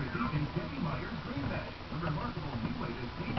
Introducing Jimmy Myers Green Bag, a remarkable new way to save